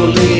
believe.